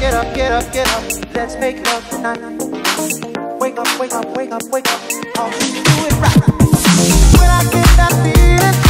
get up, get up, get up. Let's make love tonight. Wake up, wake up, wake up, wake up. Oh, do it right. When I get that feeling.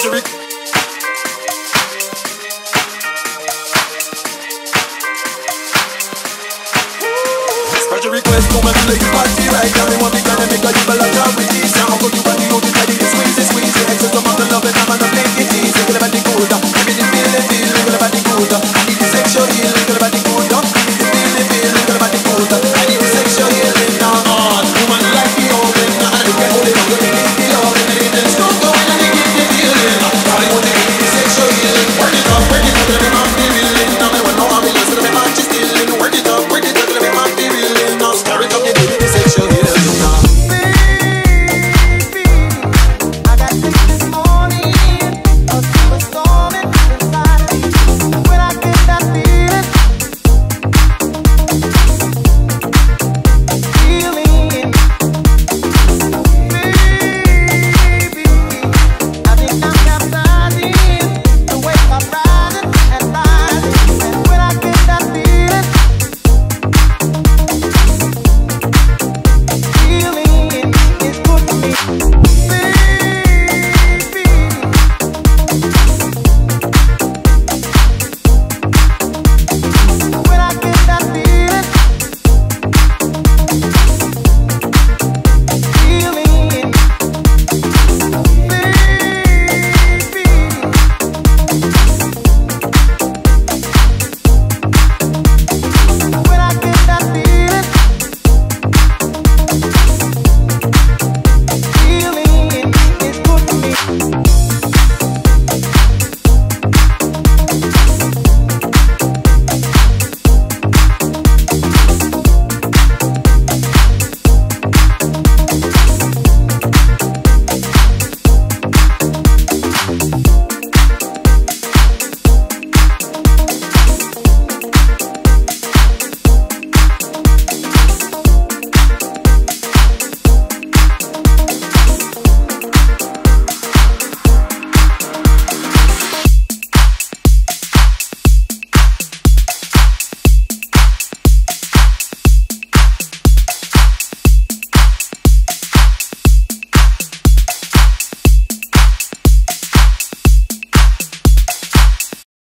surgery. Surgery request, come and play party right now. We want to kinda make a jibble